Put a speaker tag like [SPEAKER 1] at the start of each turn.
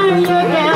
[SPEAKER 1] Hallelujah.